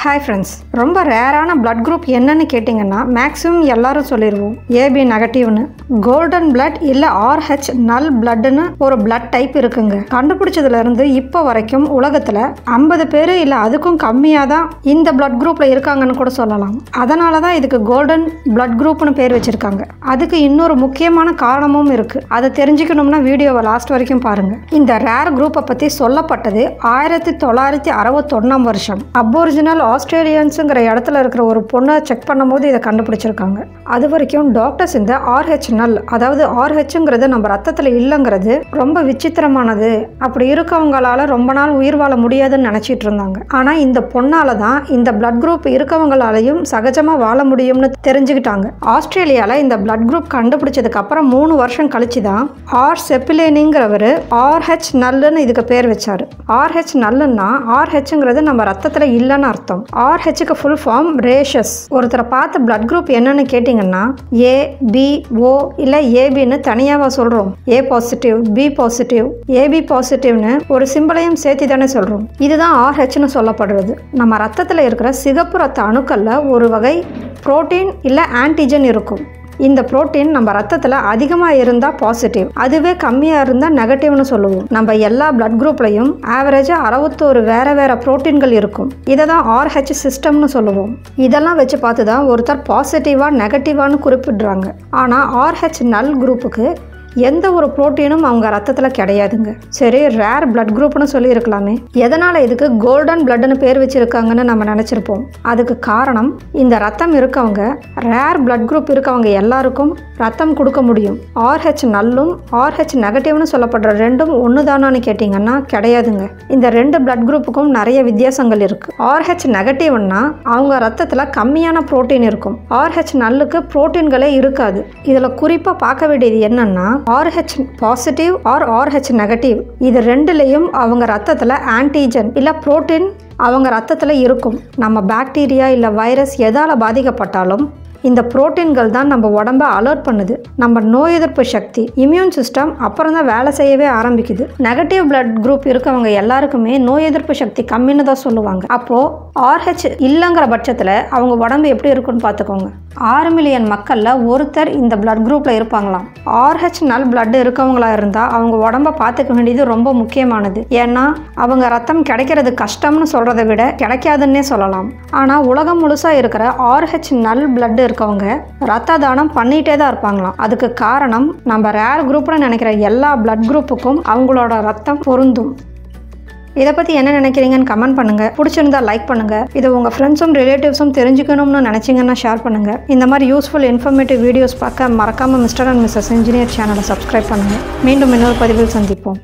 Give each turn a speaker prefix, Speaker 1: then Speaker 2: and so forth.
Speaker 1: Hi friends ரொம்ப ரேரான blood group என்னன்னு கேட்டிங்கன்னா மேக்ஸிமம் எல்லாரும் சொல்லிடுவோம் ஏபி நெகட்டிவ்னு கோல்டன் பிளட் இல்லை ஆர்ஹெச் நல் பிளட்னு ஒரு பிளட் டைப் இருக்குங்க. கண்டுபிடிச்சதுலேருந்து இப்போ வரைக்கும் உலகத்தில் ஐம்பது பேர் இல்லை அதுக்கும் கம்மியாக தான் இந்த பிளட் குரூப்பில் இருக்காங்கன்னு கூட சொல்லலாம். அதனால தான் இதுக்கு கோல்டன் பிளட் குரூப்னு பேர் வச்சுருக்காங்க. அதுக்கு இன்னொரு முக்கியமான காரணமும் இருக்குது அதை தெரிஞ்சுக்கணும்னா வீடியோவை லாஸ்ட் வரைக்கும் பாருங்கள் இந்த ரேர் குரூப்பை பற்றி சொல்லப்பட்டது ஆயிரத்தி தொள்ளாயிரத்தி அறுபத்தொன்னாம் வருஷம். அபோரிஜினல் ஆஸ்திரேலியன்ஸுங்கிற இடத்துல இருக்கிற ஒரு பொண்ணை செக் பண்ணும்போது இதை கண்டுபிடிச்சிருக்காங்க. அது வரைக்கும் டாக்டர்ஸ் இந்த ஆர்ஹெச் நல் அதாவது ஆர்ஹெச்ங்கிறது நம்ம ரத்தத்தில் இல்லைங்கிறது ரொம்ப விசித்திரமானது. அப்படி இருக்கவங்களால ரொம்ப நாள் உயிர் வாழ முடியாதுன்னு நினச்சிட்டு இருந்தாங்க. ஆனால் இந்த பொண்ணால தான் இந்த பிளட் குரூப் இருக்கவங்களாலையும் சகஜமாக வாழ முடியும்னு தெரிஞ்சுக்கிட்டாங்க. ஆஸ்திரேலியாவில் இந்த பிளட் குரூப் கண்டுபிடிச்சதுக்கு அப்புறம் மூணு வருஷம் கழிச்சு தான் ஆர் செப்பிலேனிங்கிறவர் ஆர்ஹெச் நல்லுன்னு இதுக்கு பேர் வச்சார். ஆர்ஹெச் நல்லுன்னா ஆர்ஹெச்ங்கிறது நம்ம ரத்தத்தில் இல்லைன்னு அர்த்தம். ஆர்ஹெச்சுக்கு ஃபுல் ஃபார்ம் ரேஷஸ் ஒருத்தரை பார்த்து பிளட் குரூப் என்னன்னு கேட்டிங்கன்னா ஏ பி ஓ இல்லை ஏபின்னு தனியாவா சொல்கிறோம் A positive B positive AB பாசிட்டிவ்னு ஒரு சிம்பிளையும் சேர்த்து தானே சொல்கிறோம் இதுதான் ஆர்ஹெச்னு சொல்லப்படுறது. நம்ம ரத்தத்தில் இருக்கிற சிகப்பு ரத்த அணுக்களில் ஒரு வகை புரோட்டீன் இல்லை ஆன்டிஜன் இருக்கும். இந்த புரோட்டீன் நம்ம ரத்தத்தில் அதிகமாக இருந்தால் பாசிட்டிவ் அதுவே கம்மியாக இருந்தால் நெகட்டிவ்னு சொல்லுவோம். நம்ம எல்லா பிளட் குரூப்லையும் ஆவரேஜாக அறுபத்தோரு வேற வேற புரோட்டீன்கள் இருக்கும். இதை தான் ஆர்ஹெச் சிஸ்டம்னு சொல்லுவோம். இதெல்லாம் வச்சு பார்த்து தான் ஒருத்தர் பாசிட்டிவாக நெகட்டிவான்னு குறிப்பிடுறாங்க. ஆனால் ஆர்ஹெச் நல் குரூப்புக்கு எந்த ஒரு புரோட்டீனும் அவங்க ரத்தத்தில் கிடையாதுங்க. சரி ரேர் பிளட் குரூப்னு சொல்லியிருக்கலாமே எதனால் இதுக்கு கோல்டன் பிளட்னு பேர் வச்சுருக்காங்கன்னு நம்ம நினச்சிருப்போம். அதுக்கு காரணம் இந்த ரத்தம் இருக்கவங்க ரேர் பிளட் குரூப் இருக்கவங்க எல்லாருக்கும் ரத்தம் கொடுக்க முடியும். ஆர்ஹெச் நல்லும் ஆர்ஹெச் நெகட்டிவ்னு சொல்லப்படுற ரெண்டும் ஒன்று தானான்னு கேட்டிங்கன்னா கிடையாதுங்க. இந்த ரெண்டு பிளட் குரூப்புக்கும் நிறைய வித்தியாசங்கள் இருக்குது ஆர்ஹெச் நெகட்டிவ்னா அவங்க ரத்தத்தில் கம்மியான புரோட்டீன் இருக்கும். ஆர்ஹெச் நல்லுக்கு புரோட்டீன்களே இருக்காது. இதில் குறிப்பாக பார்க்க வேண்டியது என்னன்னா Rh positive R Rh negative இது ரெண்டுலேயும் அவங்க ரத்தத்தில் ஆன்டிஜன் இல்லை புரோட்டீன் அவங்க ரத்தத்தில் இருக்கும். நம்ம பாக்டீரியா இல்லை வைரஸ் எதால் பாதிக்கப்பட்டாலும் இந்த புரோட்டீன்கள் தான் நம்ம உடம்ப அலர்ட் பண்ணுது. நம்ம நோய் எதிர்ப்பு சக்தி இம்யூன் சிஸ்டம் அப்புறம் தான் வேலை செய்யவே ஆரம்பிக்குது. நெகட்டிவ் பிளட் குரூப் இருக்கவங்க எல்லாருக்குமே நோய் எதிர்ப்பு சக்தி கம்மின்னு தான் சொல்லுவாங்க. அப்போது ஆர்ஹெச் இல்லைங்கிற பட்சத்தில் அவங்க உடம்பு எப்படி இருக்குன்னு பார்த்துக்கோங்க. ஆறு மில்லியன் மக்களில் ஒருத்தர் இந்த பிளட் குரூப்பில் இருப்பாங்களாம். ஆர்ஹெச் நல் பிளட் இருக்கவங்களா இருந்தால் அவங்க உடம்ப பார்த்துக்க வேண்டியது ரொம்ப முக்கியமானது. ஏன்னா அவங்க ரத்தம் கிடைக்கிறது கஷ்டம்னு சொல்கிறத விட கிடைக்காதுன்னே சொல்லலாம். ஆனால் உலகம் முழுசாக இருக்கிற ஆர்ஹெச் நல் பிளட் இருக்கவங்க ரத்த தானம் பண்ணிகிட்டே தான் இருப்பாங்களாம். அதுக்கு காரணம் நம்ம ரேர் குரூப்னு நினைக்கிற எல்லா பிளட் குரூப்புக்கும் அவங்களோட ரத்தம் பொருந்தும். இதை பற்றி என்ன நினைக்கிறீங்கன்னு கமெண்ட் பண்ணுங்கள் பிடிச்சிருந்தா லைக் பண்ணுங்கள் இதை உங்கள் ஃப்ரெண்ட்ஸும் ரிலேட்டிவ்ஸும் தெரிஞ்சுக்கணும்னு நினச்சிங்கன்னா ஷேர் பண்ணுங்கள் இந்த மாதிரி யூஸ்ஃபுல் இன்ஃபர்மேட்டிவ் வீடியோஸ் பார்க்க மறக்காமல் மிஸ்டர் அண்ட் மிஸ்ஸஸ் இன்ஜினியர் சேனலை சப்ஸ்கிரைப் பண்ணுங்கள் மீண்டும் இன்னொரு பதிவில் சந்திப்போம்.